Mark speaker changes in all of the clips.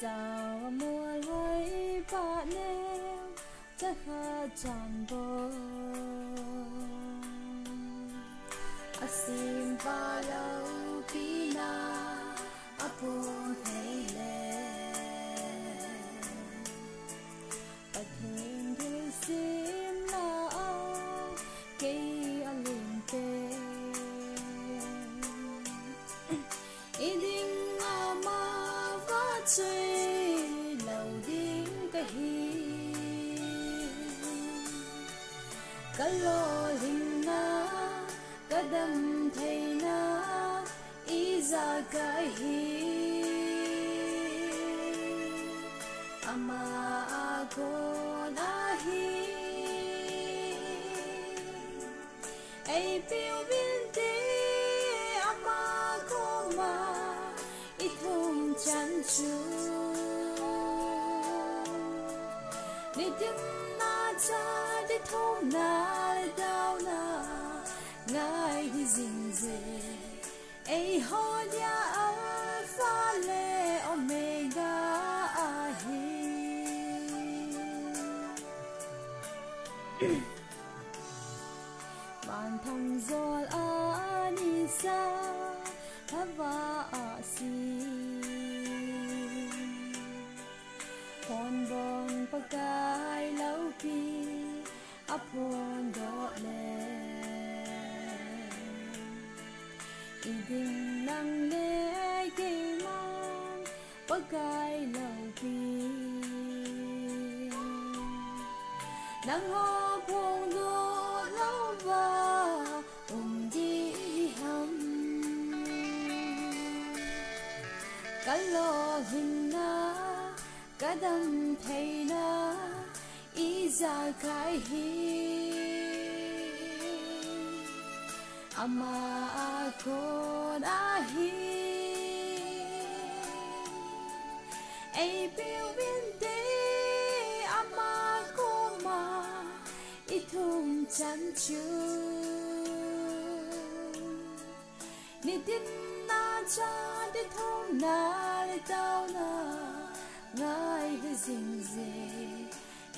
Speaker 1: giàu mùa lấy ba nêu chắc ha tràn a xin ba lâu bí na a apun thấy lệ. Bà But him to sim na kay alimpe Iding ama va chơi Cả lo hình na cả đâm thầy na ý ra cái hi ama ako nahi ei piu binti ama ko ma itum chan chu ni tin cha di thong na đau na ngai hi zing ze ay ho dia alpha le omega ahi. Bạn thằng giol anisa hava asi. Pon Iding nang le kay man pagai lau pi nắng hoa phong đô lâu và um đi hầm. Cả lo hình na, cả đâm thầy na, ý ra hi ama con ahi, hi ai biểu biến ama ko ma itum chan chu ni na cha de thong na le tao na ngai de zing ze.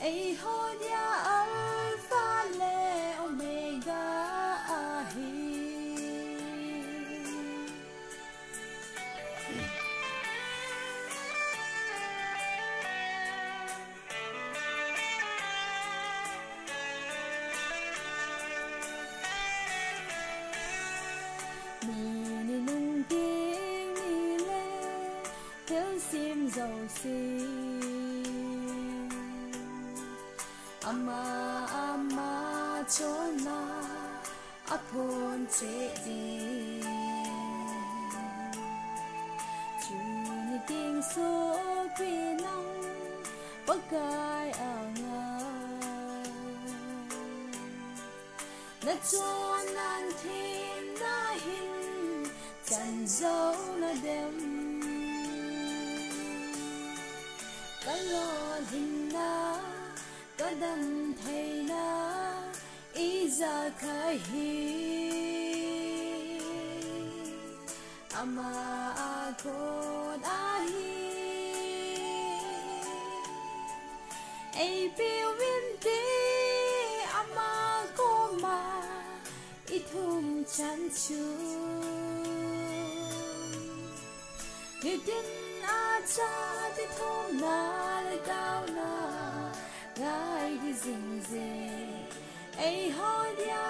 Speaker 1: Ai ho dia alpha mình nung tiếng ni lê Thiếu sim dầu sim Ama na, chona Apon chế đi. Chú ni tiếng số quy năng Bất gai à ngang na cho na na đêm. Cả lo hình na cả đâm thầy na, ý ra khai hi ama cô đã hi ai itum chan chuông người tin a cha ti thong na le dao na ngai di zing ze ai ho dia